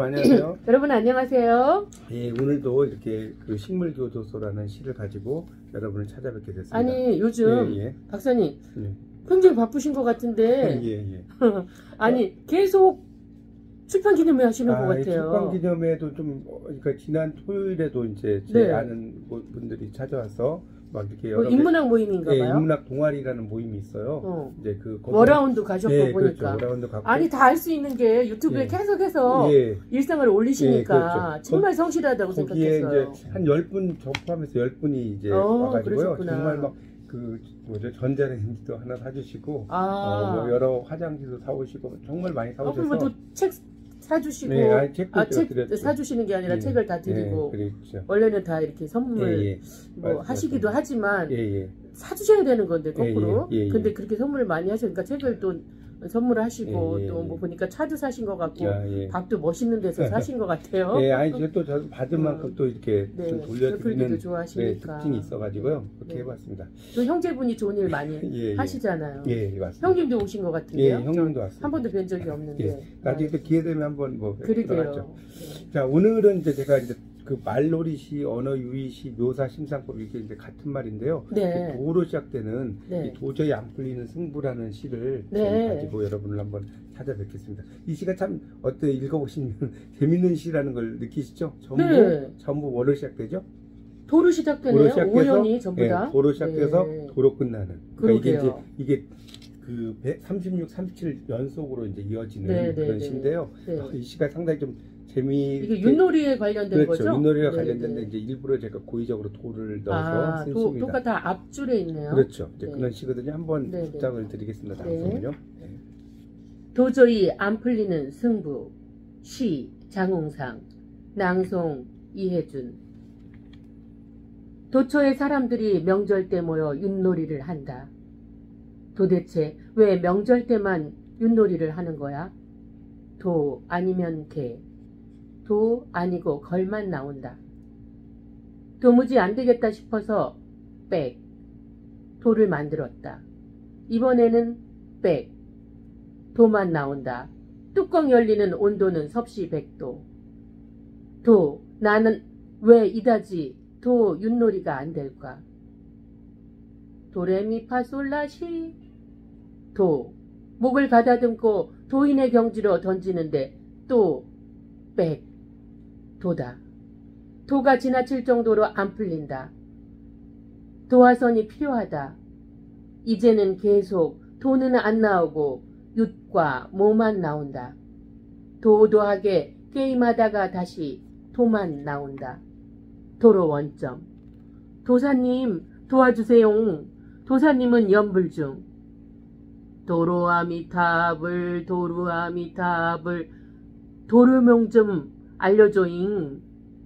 안녕하세요. 여러분 안녕하세요. 예, 오늘도 이렇게 그 식물 교도소라는 시를 가지고 여러분을 찾아뵙게 됐습니다. 아니 요즘 예, 예. 박사님 예. 굉장히 바쁘신 것 같은데 예, 예. 아니 계속 출판 기념회 하시는 것 아, 이 같아요. 출판 기념회도 좀, 어, 그러니까 지난 토요일에도 이제 제 네. 아는 뭐 분들이 찾아와서 막 이렇게 뭐 여러 인문학 개- 모임인가 예, 봐요. 인문학 동아리라는 모임이 있어요. 어. 이제 그 거기- 워라운드 가셨고 예, 보니까 그렇죠. 워라운드 갖고 아니 다알수 있는 게 유튜브에 예. 계속해서 예. 일상을 올리시니까 예, 그렇죠. 정말 성실하다고 거기에 생각했어요. 이제 한 10분 저 포함해서 10분이 이제 어, 와가지고요. 그러셨구나. 정말 막 그 뭐죠 전자레인지도 하나 사주시고 아, 어, 뭐 여러 화장지도 사오시고 정말 많이 어, 사오셔서 그리고 또책 사주시고 네, 책도 아, 책 드렸죠. 사주시는 게 아니라 예, 책을 다 드리고 예. 원래는 다 이렇게 선물 예, 예. 뭐 맞- 하시기도 맞습니다. 하지만 예, 예. 사주셔야 되는 건데 거꾸로. 근데 그렇게 선물을 많이 하시니까 책을 또 선물하시고 예, 예, 또뭐 예. 보니까 차도 사신 것 같고 야, 예. 밥도 멋있는 데서 사신 것 같아요. 예, 아니 제가 또 저 받은 어. 만큼 또 이렇게 네, 좀 돌려드리는 네, 좋아하시니까. 특징이 있어가지고요. 그렇게 네. 해봤습니다. 또 형제분이 좋은 일 많이 예, 예. 하시잖아요. 예, 예, 맞습니다. 형님도 오신 것 예, 같은데요. 형님도 왔습니다. 한 번도 뵌 적이 없는데. 예, 나중에 또 기회 되면 한번 뭐 그러게요. 네. 자, 오늘은 이제 제가 이제 그 말놀이시, 언어 유희시, 묘사 심상법 이게 이제 같은 말인데요. 네. 이 도로 시작되는 네. 이 도저히 안 풀리는 승부라는 시를 네. 가지고 여러분을 한번 찾아뵙겠습니다. 이 시가 참 어때 읽어보시면 재밌는 시라는 걸 느끼시죠? 전부 네. 전부 뭐로 시작되죠? 도로 시작되네요. 도로 시작해서 오연이 전부 예, 다. 도로 시작돼서 네. 도로 끝나는. 그러니까 이게 이제. 이게 그 36, 37 연속으로 이제 이어지는 네, 네, 그런 네. 시인데요. 네. 이 시가 상당히 좀 재미 이게 윷놀이에 관련된 그렇죠. 거죠? 윷놀이와 네, 관련된 데 네. 이제 일부러 제가 고의적으로 도를 넣어서 아, 쓴 도, 시입니다. 도가 다 앞줄에 있네요. 그렇죠. 이제 네. 그런 시거든요. 한번 네, 네. 부탁을 드리겠습니다. 네. 방송은요. 네. 도저히 안 풀리는 승부 시 장홍상 낭송 이혜준 도처의 사람들이 명절 때 모여 윷놀이를 한다. 도대체 왜 명절 때만 윷놀이를 하는 거야? 도 아니면 개, 도 아니고 걸만 나온다. 도무지 안 되겠다 싶어서 백, 도를 만들었다. 이번에는 백, 도만 나온다. 뚜껑 열리는 온도는 섭씨 100도. 도, 나는 왜 이다지 도 윷놀이가 안 될까? 도레미파솔라시 도, 목을 가다듬고 도인의 경지로 던지는데 또 백, 도다. 도가 지나칠 정도로 안 풀린다. 도화선이 필요하다. 이제는 계속 도는 안 나오고 윷과 모만 나온다. 도도하게 게임하다가 다시 도만 나온다. 도로 원점. 도사님 도와주세요. 도사님은 연불 중. 도로아미탑을 도루아미탑을 도루명 좀 알려줘잉.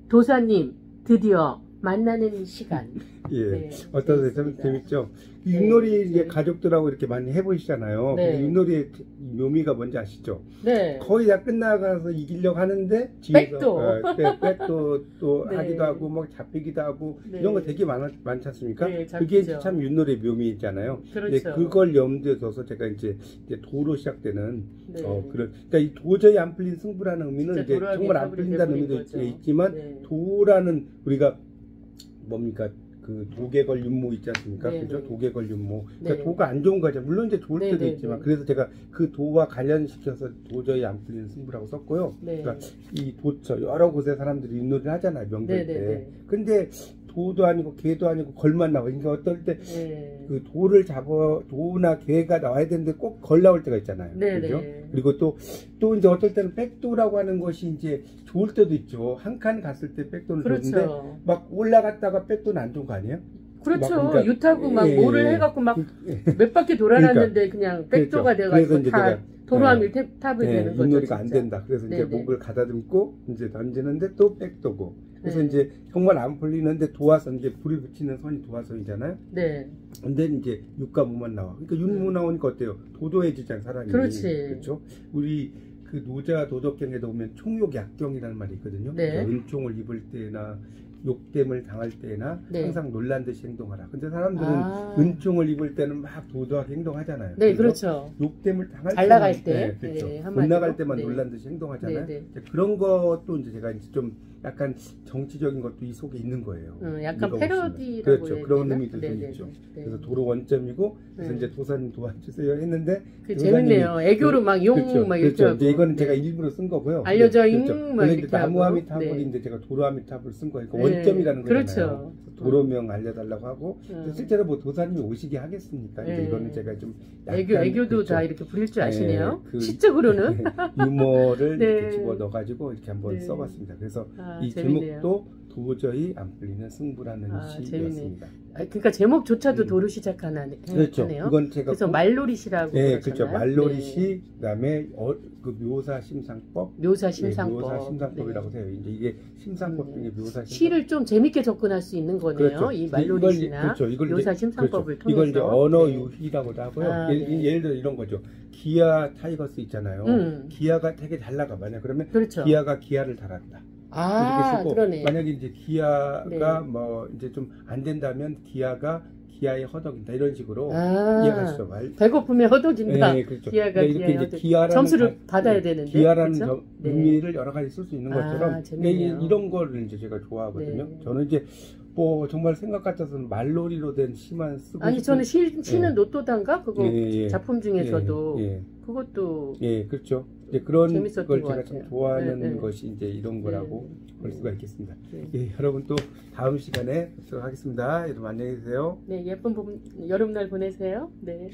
도사님 드디어 만나는 시간. 예. 네, 어떠세요? 좀 재밌습니다. 재밌죠? 이 네, 윷놀이 네. 가족들하고 이렇게 많이 해보시잖아요. 네. 근데 윷놀이의 묘미가 뭔지 아시죠? 네. 거의 다 끝나가서 이기려고 하는데 뒤에서 백도. 어, 백- 백도 또 네. 하기도 하고 막 잡히기도 하고 네. 이런 거 되게 많, 많지 않습니까? 네, 그게. 참 윷놀이의 묘미잖아요. 그렇죠. 그걸 염두에 둬서 제가 이제, 이제 도로 시작되는 네. 어 그런 그러니까 이 도저히 안 풀린 승부라는 의미는 이제 정말 안 풀린다는 의미도 거죠. 있지만 네. 도라는 우리가 뭡니까 그 도개걸 윤모 있지 않습니까? 네, 그죠? 네. 도개걸 윤모. 그러니까 네. 도가 안 좋은 거죠. 물론 이제 좋을 네, 때도 네, 있지만 네. 그래서 제가 그 도와 관련시켜서 도저히 안 풀리는 승부라고 썼고요. 네. 그러니까 이 도처 여러 곳에 사람들이 윷놀이를 하잖아요 명절 네, 때. 네, 네. 근데 도도 아니고 개도 아니고 걸만 나와. 그러니까 어떨 때 네. 그 도를 잡아 도나 개가 나와야 되는데 꼭 걸 나올 때가 있잖아요. 네, 그죠? 네. 그리고 또또 이제 어떨 때는 백도라고 하는 것이 이제 좋을 때도 있죠. 한 칸 갔을 때 백도는 좋은데 그렇죠. 막 올라갔다가 백도는 안 좋은 거 아니에요? 그렇죠. 막 그러니까- 유타고 막 예, 뭐를 예. 해갖고 막 예. 몇 바퀴 돌아놨는데 그냥 백도가 그렇죠. 돼가지고 이제 다 제가, 도로함이 탑이 네, 되는 거죠. 윷놀이가 안. 된다. 그래서 이제 네, 네. 목을 가다듬고 이제 던지는데 또 백도고. 그래서 네. 이제 정말 안 풀리는데 도화선 이제 불이 붙이는 선이 도화선이잖아요. 네. 근데 이제 육과 무만 나와. 그러니까 윤무 나오니까 어때요? 도도해지잖아 사람이. 음. 그렇지. 그렇죠. 우리 그 노자 도덕경에도 보면 총욕 약경이라는 말이 있거든요. 네. 그러니까 은총을 입을 때나 욕됨을 당할 때나 네. 항상 놀란 듯이 행동하라. 근데 사람들은 아. 은총을 입을 때는 막 도도하게 행동하잖아요. 네, 그렇죠. 욕됨을 당할 잘 나갈 때, 네, 그렇죠. 네, 못 한마디로. 나갈 때만 네. 놀란 듯이 행동하잖아요. 네, 네. 이제 그런 것도 이제 제가 이제 좀 약간 정치적인 것도 이 속에 있는 거예요. 음, 약간 읽어보시면. 패러디라고 그렇죠. 해야 그런 되나? 의미도 네, 좀 네, 있죠. 네. 그래서 도로 원점이고 그래서 네. 이제 도사님 도와주세요 했는데 그 재밌네요. 애교로 막용 그렇죠. 막 그렇죠. 이제. 이거는 제가 네. 일부러 쓴 거고요. 알려줘잉 그렇죠. 막 원래 이렇게 이제 나무 하고. 아미타불이 네. 제가 도로 아미타불 쓴 거예요. 그 네. 원점이라는 거잖아요. 그렇죠. 도로명 알려달라고 하고 음. 실제로 뭐 도사님이 오시게 하겠습니까? 이제 네. 이거는 제가 좀 약간 애교 애교도 그렇죠. 다 이렇게 부릴 줄 아시네요. 네, 그- 시적으로는 유머를 네. 이렇게 집어 넣어가지고 이렇게 한번 네. 써봤습니다. 그래서 아, 이 재밌네요. 제목도 도저히 안 풀리는 승부라는 아, 시였습니다. 아, 그러니까 제목조차도 음. 도로 시작하나 그렇죠. 그건 제가 그래서 꼭- 말놀이시라고 네, 그러잖아요. 그렇죠. 말놀이 네. 시 그다음에 어, 그 묘사 심상법, 묘사 네, 심상법. 묘사 심상법이라고 네. 해요. 이제 이게 심상법 네. 중에 묘사 심상법. 시를 좀 재밌게 접근할 수 있는 거네요. 그렇죠. 이 말놀이시나 그렇죠. 이걸 묘사 이제- 심상법을 그렇죠. 통해서. 이걸 이제 언어 네. 유희라고도 하고요. 아, 예를, 네. 예를 들어 이런 거죠. 기아 타이거스 있잖아요. 음. 기아가 되게 잘 나가 만약 그러면 그렇죠. 기아가 기아를 달았다. 아, 이렇게 쓰고 그러네. 만약에 이제 기아가 네. 뭐 이제 좀 안 된다면 기아가 기아에 허덕인다 이런 식으로 아, 이해가시죠 말. 배고픔에 허덕인다. 네, 그렇죠. 기아가 그러니까 이렇게 기아에 허덕. 기아라는 점수를 가- 받아야 네, 되는데. 기아라는 그렇죠? 점- 네. 의미를 여러 가지 쓸 수 있는 아, 것처럼 재밌네요. 이게 이런 거를 이제 제가 좋아하거든요. 네. 저는 이제 뭐 정말 생각 같아서는 말놀이로 된 시만 쓰고 아니 저는 시, 시는 예. 노또단가 그거 예, 예. 작품 중에서도 예, 예. 그것도 예, 그렇죠. 이제 그런 걸것 제가. 참 좋아하는 네, 네. 것이 이제 이런 거라고 네. 볼 수가 있겠습니다. 네. 예, 여러분 또 다음 시간에 뵙도록 하겠습니다. 여러분 안녕히 계세요. 네 예쁜 봄 여름날 보내세요. 네.